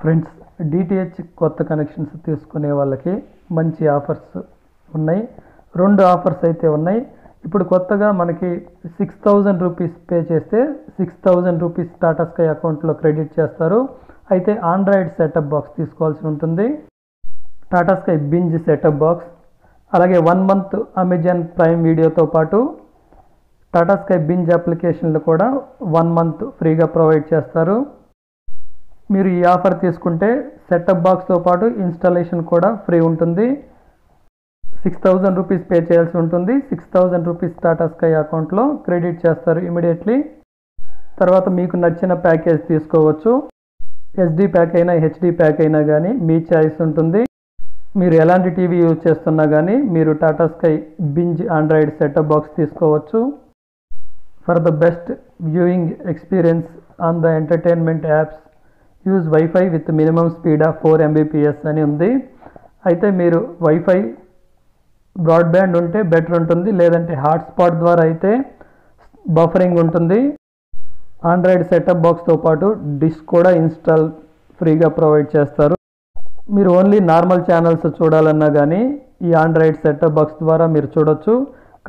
Friends DTH కొత్త connections తీసుకునే వాళ్ళకి మంచి ఆఫర్స్ ఉన్నాయి. రెండు ఆఫర్స్ అయితే ఉన్నాయి. ఇప్పుడు కొత్తగా మనకి సిక్స్ థౌజండ్ రూపీస్ పే చేస్తే six thousand rupees Tata Sky అకౌంట్లో క్రెడిట్ చేస్తారు. అయితే ఆండ్రాయిడ్ సెటప్ బాక్స్ తీసుకోవాల్సి ఉంటుంది. Tata Sky Binge setup box అలాగే వన్ మంత్ అమెజాన్ ప్రైమ్ వీడియోతో పాటు టాటా స్కై బింజ్ అప్లికేషన్లు కూడా వన్ మంత్ ఫ్రీగా ప్రొవైడ్ చేస్తారు. మీరు ఈ ఆఫర్ తీసుకుంటే సెటప్ బాక్స్తో పాటు ఇన్స్టాలేషన్ కూడా ఫ్రీ ఉంటుంది. సిక్స్ థౌజండ్ రూపీస్ పే చేయాల్సి ఉంటుంది. Six thousand rupees Tata Sky అకౌంట్లో క్రెడిట్ చేస్తారు ఇమీడియట్లీ. తర్వాత మీకు నచ్చిన ప్యాకేజ్ తీసుకోవచ్చు. ఎస్డి ప్యాక్ అయినా హెచ్డి ప్యాక్ అయినా కానీ మీ చాయిస్ ఉంటుంది. మీరు ఎలాంటి టీవీ యూజ్ చేస్తున్నా కానీ మీరు Tata Sky Binge Android setup box తీసుకోవచ్చు. For the best viewing experience on the entertainment apps use WiFi with minimum speed of four Mbps అని ఉంది. అయితే మీరు వైఫై బ్రాడ్బ్యాండ్ ఉంటే బెటర్ ఉంటుంది లేదంటే హాట్స్పాట్ ద్వారా అయితే బఫరింగ్ ఉంటుంది. ఆండ్రాయిడ్ సెటప్ బాక్స్తో పాటు డిష్ కూడా ఇన్స్టాల్ ఫ్రీగా ప్రొవైడ్ చేస్తారు. మీరు ఓన్లీ నార్మల్ ఛానల్స్ చూడాలన్నా కానీ ఈ ఆండ్రాయిడ్ సెటప్ బాక్స్ ద్వారా మీరు చూడొచ్చు.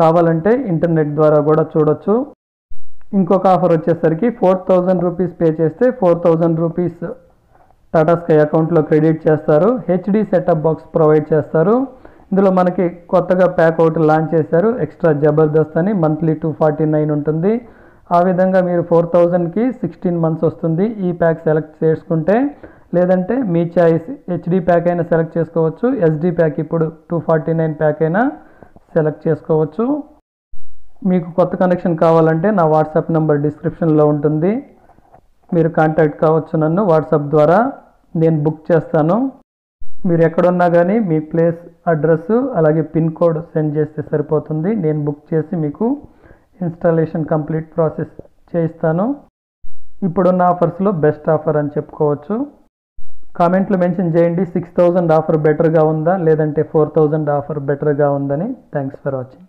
కావాలంటే ఇంటర్నెట్ ద్వారా కూడా చూడొచ్చు. ఇంకొక ఆఫర్ వచ్చేసరికి ఫోర్ థౌజండ్ రూపీస్ పే చేస్తే four thousand rupees Tata Sky అకౌంట్లో క్రెడిట్ చేస్తారు. హెచ్డి సెటప్ బాక్స్ ప్రొవైడ్ చేస్తారు. ఇందులో మనకి కొత్తగా ప్యాక్ ఒకటి లాంచ్ చేశారు. ఎక్స్ట్రా జబర్దస్త్ అని మంత్లీ టూ ఫార్టీ నైన్ ఉంటుంది. ఆ విధంగా మీరు ఫోర్ థౌజండ్కి సిక్స్టీన్ మంత్స్ వస్తుంది. ఈ ప్యాక్ సెలెక్ట్ చేసుకుంటే లేదంటే మీ చాయిస్ హెచ్డి ప్యాక్ అయినా సెలెక్ట్ చేసుకోవచ్చు. ఎస్డి ప్యాక్ ఇప్పుడు టూ ఫార్టీ నైన్ ప్యాక్ అయినా సెలెక్ట్ చేసుకోవచ్చు. మీకు కొత్త కనెక్షన్ కావాలంటే నా వాట్సాప్ నెంబర్ డిస్క్రిప్షన్లో ఉంటుంది. మీరు కాంటాక్ట్ కావచ్చు నన్ను వాట్సాప్ ద్వారా. నేను బుక్ చేస్తాను. మీరు ఎక్కడున్నా కానీ మీ ప్లేస్ అడ్రస్ అలాగే పిన్ కోడ్ సెండ్ చేస్తే సరిపోతుంది. నేను బుక్ చేసి మీకు ఇన్స్టాలేషన్ కంప్లీట్ ప్రాసెస్ చేయిస్తాను. ఇప్పుడున్న ఆఫర్స్లో బెస్ట్ ఆఫర్ అని చెప్పుకోవచ్చు. కామెంట్లు మెన్షన్ చేయండి. సిక్స్ థౌజండ్ ఆఫర్ బెటర్గా ఉందా? లేదంటే ఫోర్ థౌజండ్ ఆఫర్ బెటర్గా ఉందని. Thanks for watching